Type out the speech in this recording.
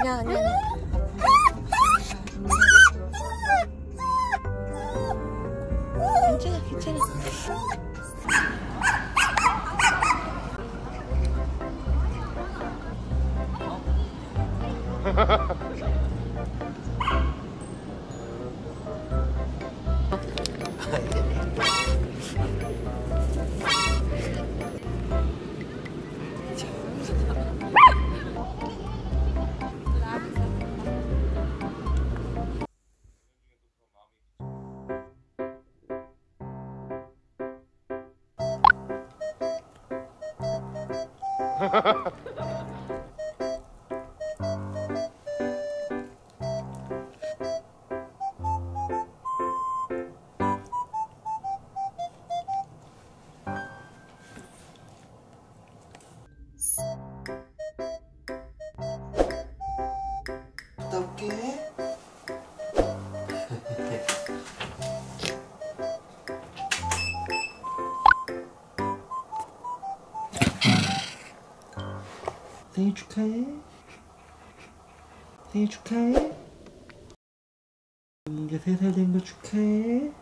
아니야 아니야 괜찮아 괜찮아 갔다 생일 축하해. 생일 축하해. 이제 세살 된 거 축하해.